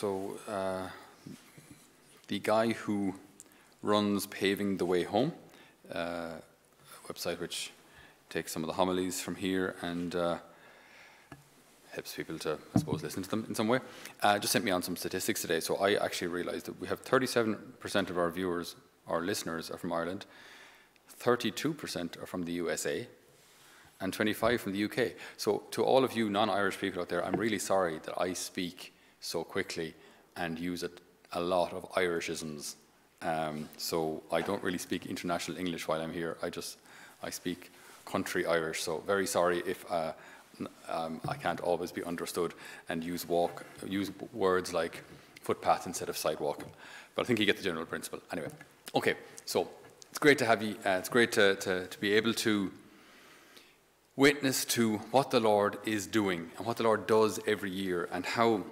so uh, the guy who runs Paving the Way Home, uh, a website which takes some of the homilies from here and uh, helps people to, I suppose, listen to them in some way, uh, just sent me on some statistics today. So I actually realized that we have 37% of our viewers our listeners are from Ireland, 32% are from the USA, and 25 from the UK. So to all of you non-Irish people out there, I'm really sorry that I speak so quickly and use a, a lot of Irishisms. Um, so I don't really speak international English while I'm here. I just, I speak country Irish. So very sorry if uh, um, I can't always be understood and use walk, use words like footpath instead of sidewalk. But I think you get the general principle. Anyway, okay, so it's great to have you, uh, it's great to, to, to be able to witness to what the Lord is doing and what the Lord does every year and how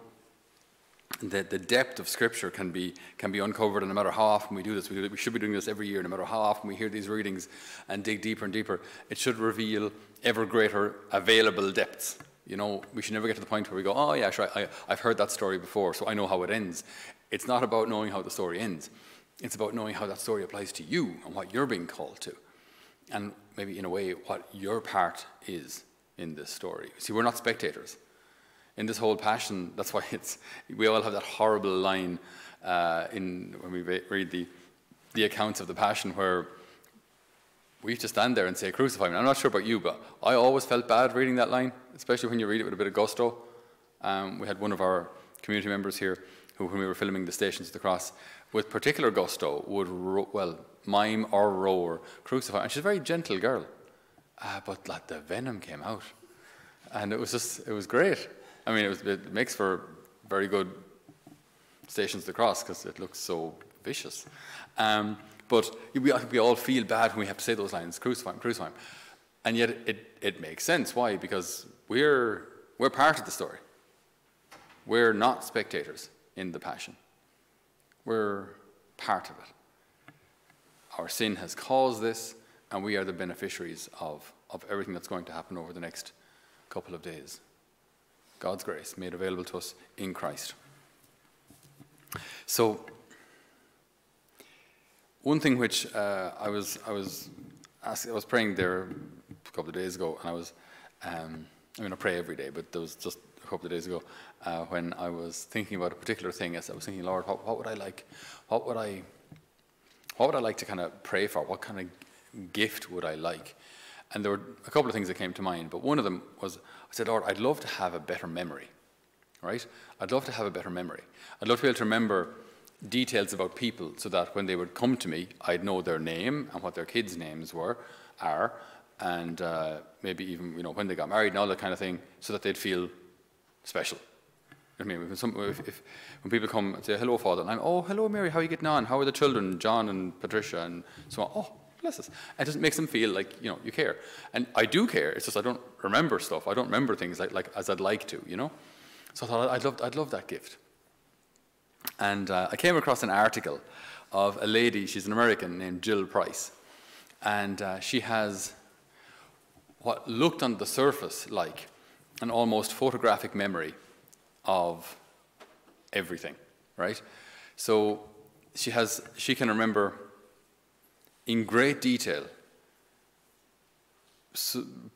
the, the depth of Scripture can be, can be uncovered, and no matter how often we do this, we, we should be doing this every year, no matter how often we hear these readings and dig deeper and deeper, it should reveal ever greater available depths. You know, we should never get to the point where we go, oh, yeah, sure, I, I've heard that story before, so I know how it ends. It's not about knowing how the story ends. It's about knowing how that story applies to you and what you're being called to. And maybe, in a way, what your part is in this story. See, we're not spectators. In this whole passion, that's why it's, we all have that horrible line uh, in, when we read the, the accounts of the passion where we have to stand there and say, crucify me. I'm not sure about you, but I always felt bad reading that line, especially when you read it with a bit of gusto. Um, we had one of our community members here who, when we were filming the Stations of the Cross, with particular gusto, would, well, mime or roar, crucify. And she's a very gentle girl. Uh, but like, the venom came out. And it was just, it was great. I mean, it, was, it makes for very good Stations to Cross because it looks so vicious. Um, but we, we all feel bad when we have to say those lines, crucify crucify. And yet it, it makes sense. Why? Because we're, we're part of the story. We're not spectators in the passion. We're part of it. Our sin has caused this, and we are the beneficiaries of, of everything that's going to happen over the next couple of days. God's grace made available to us in Christ. So, one thing which uh, I was I was asking, I was praying there a couple of days ago, and I was um, I mean I pray every day, but there was just a couple of days ago uh, when I was thinking about a particular thing. As I was thinking, Lord, what, what would I like? What would I what would I like to kind of pray for? What kind of gift would I like? And there were a couple of things that came to mind, but one of them was I said, Lord, I'd love to have a better memory. Right? I'd love to have a better memory. I'd love to be able to remember details about people so that when they would come to me, I'd know their name and what their kids' names were, are, and uh, maybe even you know when they got married and all that kind of thing, so that they'd feel special. I mean, some, if, if, when people come and say hello, Father, and I'm oh hello, Mary, how are you getting on? How are the children, John and Patricia, and so on? Oh, bless us. And it just makes them feel like you know you care, and I do care. It's just I don't remember stuff. I don't remember things like, like as I'd like to, you know. So I thought I'd love I'd love that gift. And uh, I came across an article of a lady, she's an American named Jill Price. And uh, she has what looked on the surface like an almost photographic memory of everything, right? So she has, she can remember in great detail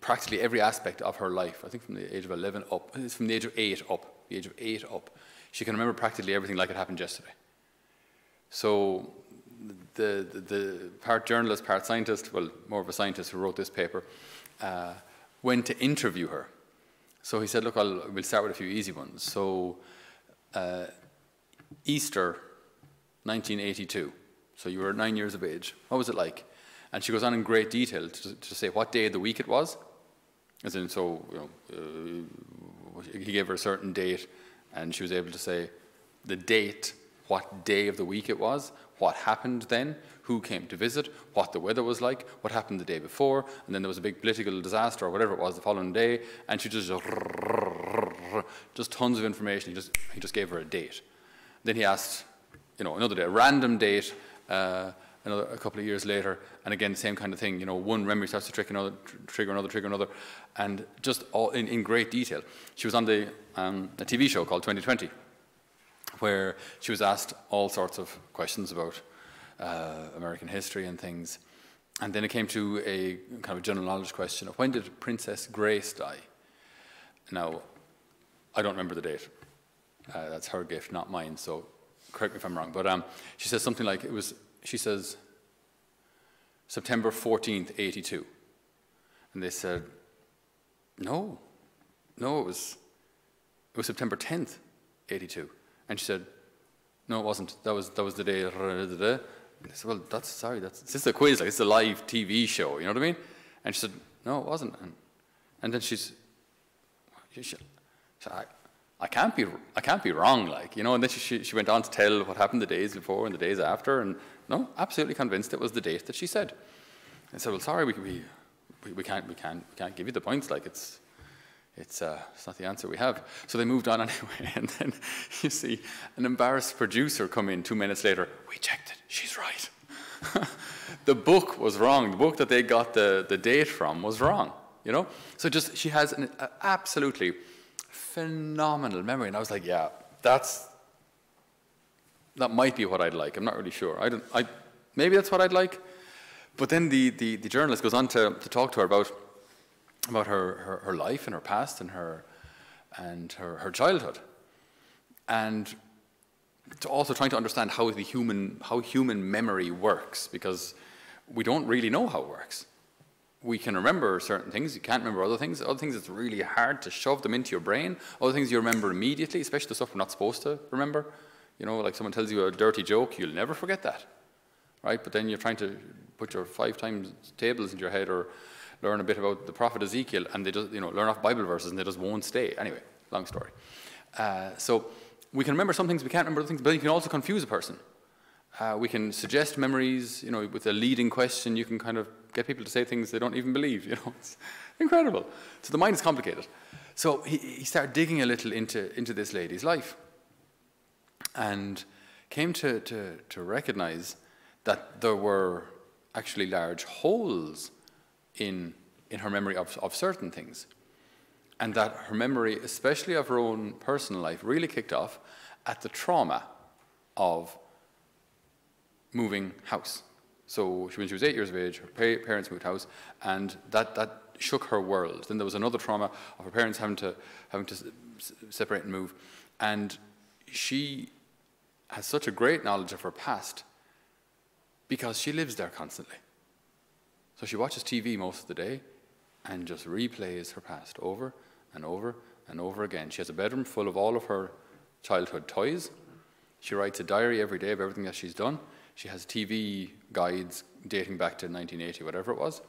practically every aspect of her life. I think from the age of 11 up, it's from the age of 8 up, the age of 8 up. She can remember practically everything like it happened yesterday. So the, the, the part journalist, part scientist, well, more of a scientist who wrote this paper, uh, went to interview her. So he said, look, I'll, we'll start with a few easy ones. So uh, Easter 1982. So you were nine years of age. What was it like? And she goes on in great detail to, to say what day of the week it was. As in, so, you know, uh, he gave her a certain date and she was able to say the date, what day of the week it was, what happened then, who came to visit, what the weather was like, what happened the day before, and then there was a big political disaster or whatever it was the following day, and she just just tons of information. He just he just gave her a date. Then he asked, you know, another day, a random date. Uh, another, a couple of years later, and again, the same kind of thing. You know, one memory starts to trigger another, trigger another, trigger another, and just all in, in great detail. She was on the um, a TV show called 2020, where she was asked all sorts of questions about uh, American history and things. And then it came to a kind of general knowledge question of when did Princess Grace die? Now, I don't remember the date. Uh, that's her gift, not mine. So correct me if I'm wrong. But um, she says something like it was. She says September 14th, 82, and they said, no, no, it was it was September 10th, 82. And she said, no, it wasn't. That was that was the day. And said, well, that's sorry. That's this is a quiz. Like it's a live TV show. You know what I mean? And she said, no, it wasn't. And, and then she's, she, she, I, I can't be, I can't be wrong. Like you know. And then she, she went on to tell what happened the days before and the days after. And no, absolutely convinced it was the date that she said. I said, well, sorry, we, we, we, can't, we can't, we can't give you the points. Like it's, it's, uh, it's not the answer we have. So they moved on anyway. And then you see an embarrassed producer come in two minutes later. We checked it. She's right. the book was wrong. The book that they got the, the date from was wrong. You know? So just, she has an absolutely phenomenal memory. And I was like, yeah, that's, that might be what I'd like. I'm not really sure. I don't, I, maybe that's what I'd like. But then the, the, the journalist goes on to, to talk to her about about her, her, her life and her past and her, and her, her childhood. And to also trying to understand how the human, how human memory works, because we don't really know how it works. We can remember certain things, you can't remember other things. Other things, it's really hard to shove them into your brain. Other things you remember immediately, especially the stuff we're not supposed to remember. You know, like someone tells you a dirty joke, you'll never forget that, right? But then you're trying to put your five times tables in your head or learn a bit about the prophet Ezekiel, and they just, you know, learn off Bible verses, and they just won't stay. Anyway, long story. Uh, so we can remember some things, we can't remember other things, but you can also confuse a person. Uh, we can suggest memories, you know, with a leading question, you can kind of get people to say things they don't even believe, you know. It's incredible. So the mind is complicated. So he, he started digging a little into, into this lady's life and came to, to, to recognize that there were actually large holes in, in her memory of, of certain things. And that her memory, especially of her own personal life, really kicked off at the trauma of moving house. So when she was eight years of age, her parents moved house, and that, that shook her world. Then there was another trauma of her parents having to, having to separate and move. And she has such a great knowledge of her past because she lives there constantly. So she watches TV most of the day and just replays her past over and over and over again. She has a bedroom full of all of her childhood toys. She writes a diary every day of everything that she's done. She has TV guides dating back to 1980, whatever it was.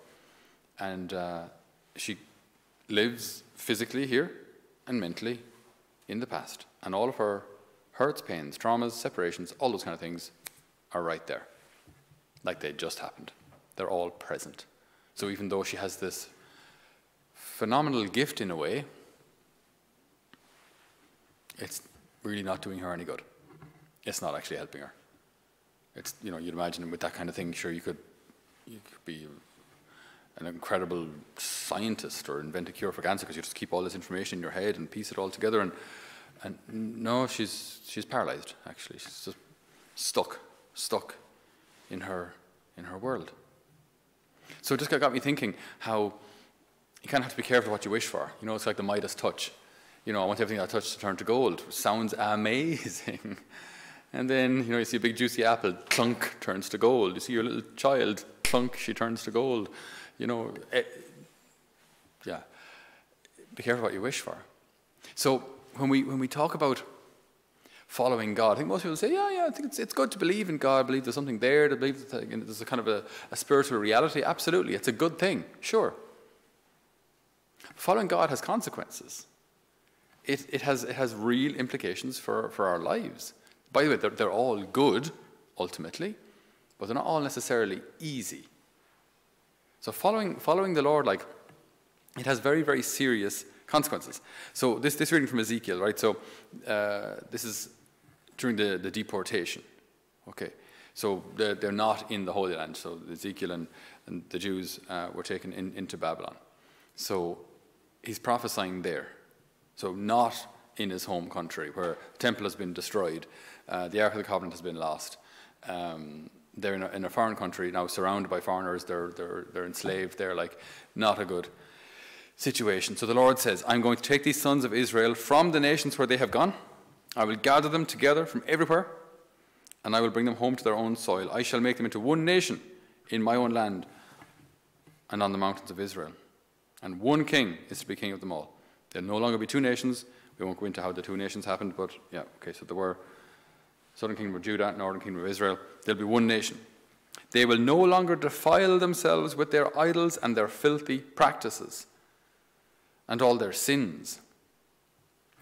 And uh, she lives physically here and mentally in the past. And all of her hurts, pains, traumas, separations, all those kind of things are right there, like they just happened. They're all present. So even though she has this phenomenal gift in a way, it's really not doing her any good. It's not actually helping her. It's, you know, you'd imagine with that kind of thing, sure, you could, you could be an incredible scientist or invent a cure for cancer because you just keep all this information in your head and piece it all together. And, and no, she's, she's paralyzed, actually. She's just stuck, stuck in her, in her world. So it just got me thinking how you kind of have to be careful what you wish for. You know, it's like the Midas touch. You know, I want everything I touch to turn to gold. Sounds amazing. and then, you know, you see a big juicy apple, clunk, turns to gold. You see your little child, clunk, she turns to gold. You know, eh, yeah. Be careful what you wish for. So when we, when we talk about following God. I think most people say, yeah, yeah, I think it's, it's good to believe in God, believe there's something there, to believe there's a kind of a, a spiritual reality. Absolutely, it's a good thing, sure. Following God has consequences. It, it, has, it has real implications for, for our lives. By the way, they're, they're all good, ultimately, but they're not all necessarily easy. So following, following the Lord, like, it has very, very serious consequences. So this, this reading from Ezekiel, right? So uh, this is during the, the deportation. Okay, so they're, they're not in the Holy Land. So Ezekiel and, and the Jews uh, were taken in, into Babylon. So he's prophesying there. So not in his home country, where the temple has been destroyed, uh, the Ark of the Covenant has been lost. Um, they're in a, in a, foreign country now, surrounded by foreigners. They're, they're, they're enslaved. They're like not a good situation. So the Lord says, I'm going to take these sons of Israel from the nations where they have gone. I will gather them together from everywhere, and I will bring them home to their own soil. I shall make them into one nation in my own land and on the mountains of Israel. And one king is to be king of them all. There'll no longer be two nations. We won't go into how the two nations happened, but yeah, okay, so there were southern kingdom of Judah, northern kingdom of Israel. There'll be one nation. They will no longer defile themselves with their idols and their filthy practices and all their sins.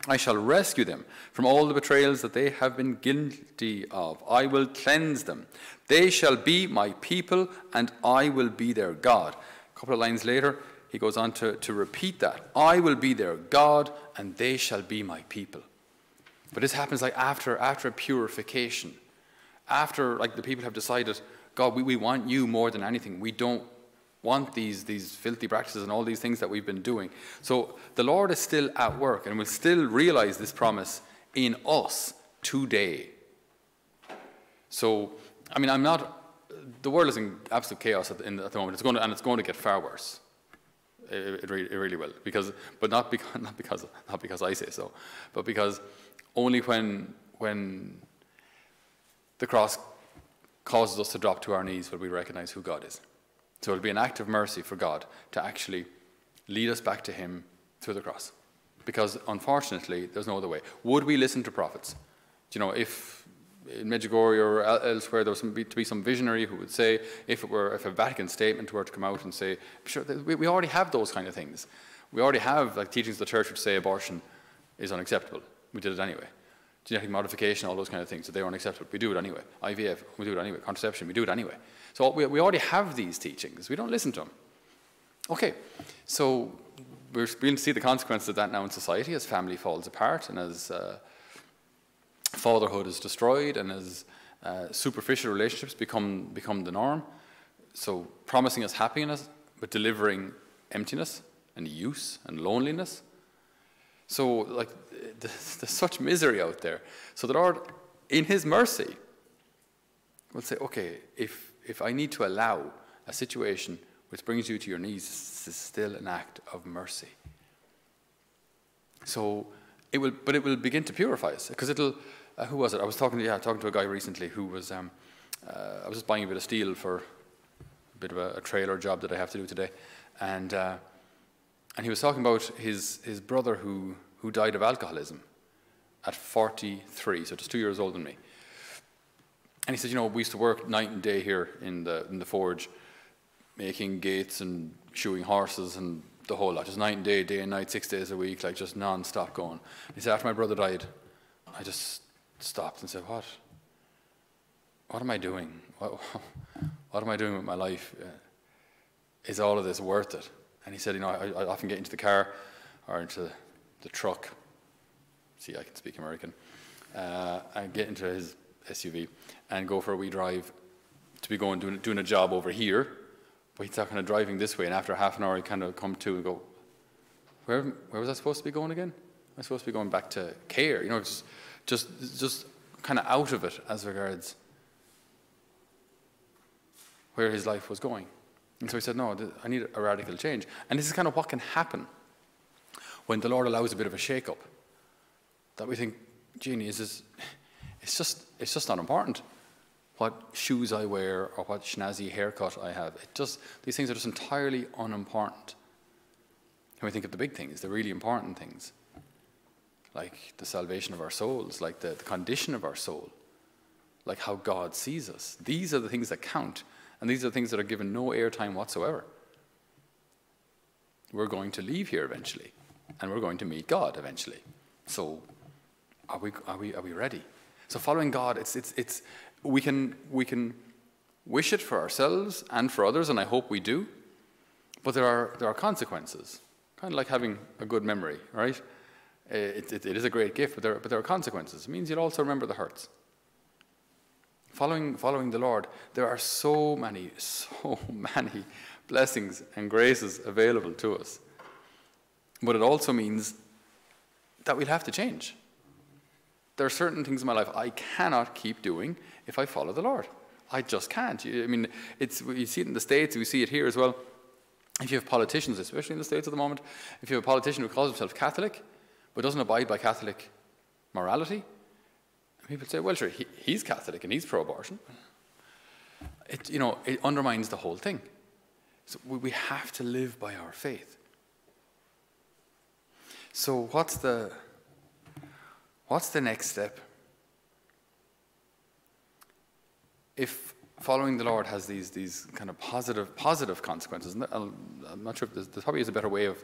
I shall rescue them from all the betrayals that they have been guilty of. I will cleanse them. They shall be my people, and I will be their God. A couple of lines later, he goes on to, to repeat that. I will be their God, and they shall be my people. But this happens like after, after a purification. After like the people have decided, God, we, we want you more than anything. We don't want these, these filthy practices and all these things that we've been doing. So the Lord is still at work and will still realize this promise in us today. So, I mean, I'm not, the world is in absolute chaos at the, in, at the moment, it's going to, and it's going to get far worse. It, it, really, it really will, because, but not because, not, because, not because I say so, but because only when, when the cross causes us to drop to our knees will we recognize who God is. So it'll be an act of mercy for God to actually lead us back to Him through the cross. Because unfortunately, there's no other way. Would we listen to prophets? Do you know, if in Medjugorje or elsewhere there was some, to be some visionary who would say, if it were, if a Vatican statement were to come out and say, sure, we, we already have those kind of things. We already have like teachings of the church which say abortion is unacceptable. We did it anyway. Genetic modification, all those kind of things, so they are unacceptable. We do it anyway. IVF, we do it anyway. Contraception, we do it anyway. So we, we already have these teachings. We don't listen to them. Okay, so we're to see the consequences of that now in society as family falls apart and as uh, fatherhood is destroyed and as uh, superficial relationships become, become the norm. So promising us happiness, but delivering emptiness and use and loneliness. So, like, there's, such misery out there. So the Lord, in His mercy, will say, okay, if if I need to allow a situation which brings you to your knees, this is still an act of mercy. So it will, but it will begin to purify us because it'll. Uh, who was it? I was talking to yeah, talking to a guy recently who was. Um, uh, I was just buying a bit of steel for a bit of a, a trailer job that I have to do today, and uh, and he was talking about his his brother who who died of alcoholism at 43, so just two years older than me. And he said, you know, we used to work night and day here in the, in the forge, making gates and shoeing horses and the whole lot, just night and day, day and night, six days a week, like just non-stop going. He said, after my brother died, I just stopped and said, what? What am I doing? What, what am I doing with my life? Uh, is all of this worth it? And he said, you know, I, I often get into the car or into the truck. See, I can speak American. Uh, I get into his SUV and go for a wee drive to be going doing, doing a job over here. But he's kind of driving this way, and after half an hour, he kind of come to and go, where, where was I supposed to be going again? I'm supposed to be going back to care, you know, just, just, just kind of out of it as regards where his life was going. And so he said, no, I need a radical change. And this is kind of what can happen when the Lord allows a bit of a shake-up. That we think, genie, is this, it's just, it's just not important what shoes I wear or what snazzy haircut I have. It just, these things are just entirely unimportant. When we think of the big things, the really important things, like the salvation of our souls, like the, the condition of our soul, like how God sees us. These are the things that count, and these are things that are given no airtime whatsoever. We're going to leave here eventually, and we're going to meet God eventually. So, are we, are we, are we ready? So following God, it's, it's, it's, we, can, we can wish it for ourselves and for others, and I hope we do, but there are, there are consequences, kind of like having a good memory, right? It, it, it is a great gift, but there, but there are consequences. It means you'll also remember the hurts. Following, following the Lord, there are so many, so many blessings and graces available to us. But it also means that we'll have to change. There are certain things in my life I cannot keep doing if I follow the Lord. I just can't. I mean, it's, you see it in the States, we see it here as well. If you have politicians, especially in the States at the moment, if you have a politician who calls himself Catholic but doesn't abide by Catholic morality, people say, well, sure, he, he's Catholic and he's pro abortion. It, you know, it undermines the whole thing. So we have to live by our faith. So what's the what's the next step? If following the Lord has these these kind of positive positive consequences, I'm not sure if there's, there probably is a better way of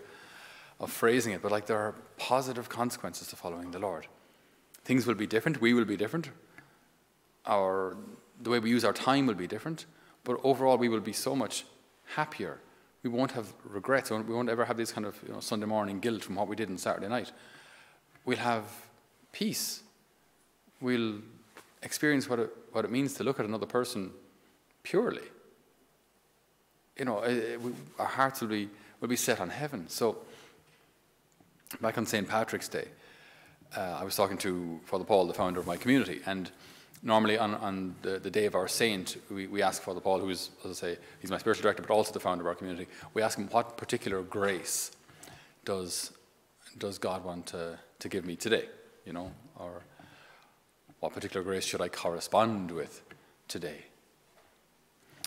of phrasing it, but like there are positive consequences to following the Lord. Things will be different. We will be different. Our the way we use our time will be different, but overall we will be so much happier we won't have regrets. We won't ever have this kind of you know, Sunday morning guilt from what we did on Saturday night. We'll have peace. We'll experience what it, what it means to look at another person purely. You know, it, it, we, our hearts will be, will be set on heaven. So, back on St. Patrick's Day, uh, I was talking to Father Paul, the founder of my community, and normally on, on the, the, day of our saint, we, we ask Father Paul, who is, as I say, he's my spiritual director, but also the founder of our community, we ask him what particular grace does, does God want to, to give me today, you know, or what particular grace should I correspond with today?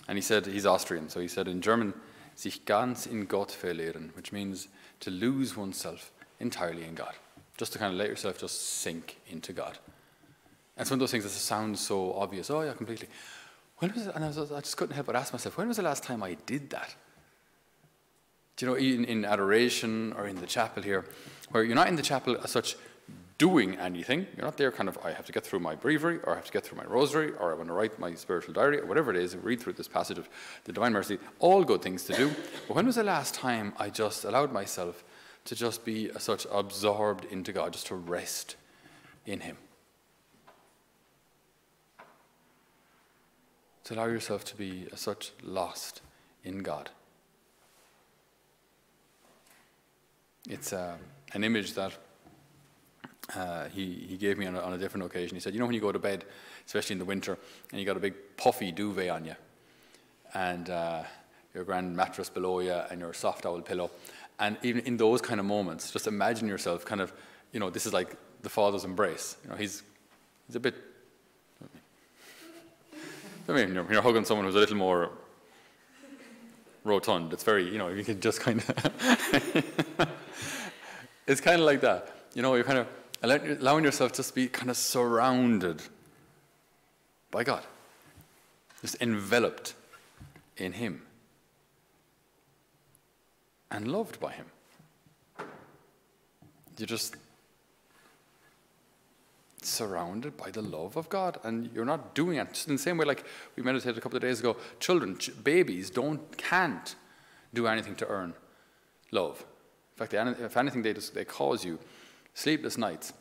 And he said, he's Austrian, so he said in German, sich ganz in Gott verlieren, which means to lose oneself entirely in God. Just to kind of let yourself just sink into God. And it's one of those things that sounds so obvious. Oh, yeah, completely. When was it? And I, was, I just couldn't help but ask myself, when was the last time I did that? Do you know, in, in adoration or in the chapel here, where you're not in the chapel as such doing anything. You're not there kind of, I have to get through my breviary, or I have to get through my rosary, or I want to write my spiritual diary, or whatever it is, read through this passage of the Divine Mercy. All good things to do. But when was the last time I just allowed myself to just be such absorbed into God, just to rest in Him? to allow yourself to be such lost in God. It's uh, an image that uh, he, he gave me on a, on a, different occasion. He said, You know, when you go to bed, especially in the winter, and you got a big puffy duvet on you, and uh, your grand mattress below you, and your soft owl pillow, and even in those kind of moments, just imagine yourself kind of, you know, this is like the father's embrace. You know, he's, he's a bit I mean, you're, you're hugging someone who's a little more rotund. It's very, you know, you can just kind of. it's kind of like that. You know, you're kind of allowing yourself to be kind of surrounded by God, just enveloped in Him and loved by Him. You're just surrounded by the love of God, and you're not doing it. Just in the same way, like we meditated a couple of days ago, children, ch- babies, don't can't do anything to earn love. In fact, they, if anything, they just they cause you sleepless nights.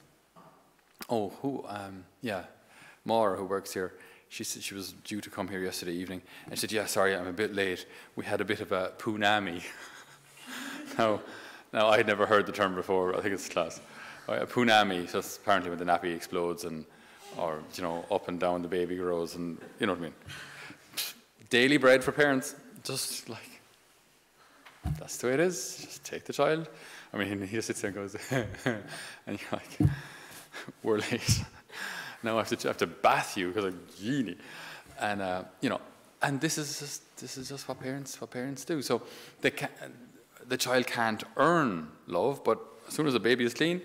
Oh, who? Um, yeah, Maura, who works here. She said she was due to come here yesterday evening, and she said, "Yeah, sorry, I'm a bit late. We had a bit of a poonami." now, now I had never heard the term before. I think it's class a poonami, so apparently when the nappy explodes and, or, you know, up and down the baby grows and, you know what I mean. Daily bread for parents, just like, that's the way it is. Just take the child. I mean, he just sits there and goes, and you're like, we're late. now I have to, I have to bath you because I'm genie. And, uh, you know, and this is just, this is just what parents, what parents do. So they can, the child can't earn love, but as soon as the baby is clean,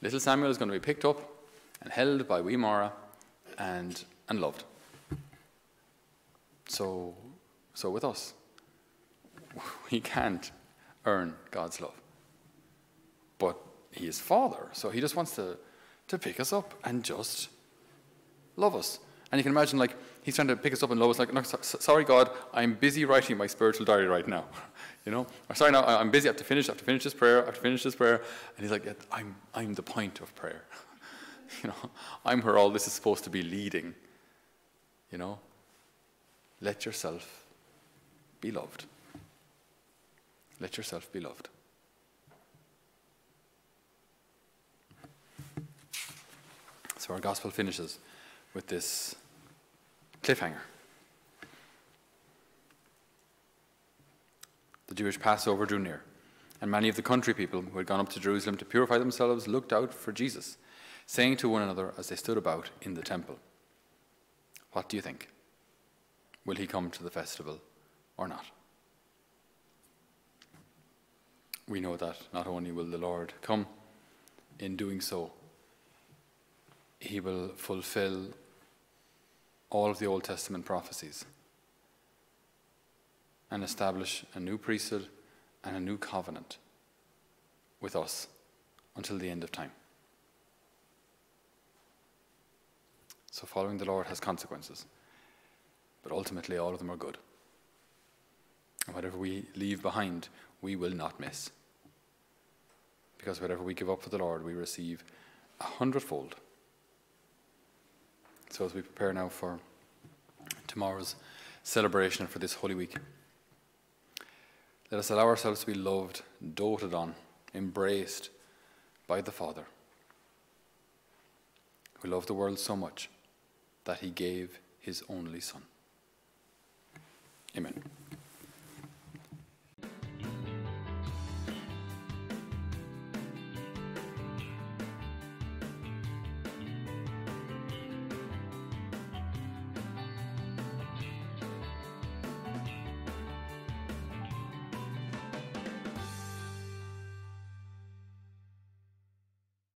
Little Samuel is going to be picked up and held by wee Maura and, and loved. So, so with us, we can't earn God's love. But He is Father, so He just wants to, to pick us up and just love us. And you can imagine, like, He's trying to pick us up and love us, like, no, sorry, God, I'm busy writing my spiritual diary right now. You know, I'm sorry now, I'm busy, I have to finish, I have to finish this prayer, I have to finish this prayer. And he's like, I'm, I'm the point of prayer. you know, I'm where all this is supposed to be leading. You know, let yourself be loved. Let yourself be loved. So our gospel finishes with this cliffhanger. The Jewish Passover drew near, and many of the country people who had gone up to Jerusalem to purify themselves looked out for Jesus, saying to one another as they stood about in the temple, What do you think? Will he come to the festival or not? We know that not only will the Lord come, in doing so, he will fulfill all of the Old Testament prophecies and establish a new priesthood and a new covenant with us until the end of time. So, following the Lord has consequences, but ultimately, all of them are good. And whatever we leave behind, we will not miss. Because whatever we give up for the Lord, we receive a hundredfold. So, as we prepare now for tomorrow's celebration for this Holy Week, let us allow ourselves to be loved, doted on, embraced by the Father, who loved the world so much that he gave his only Son. Amen.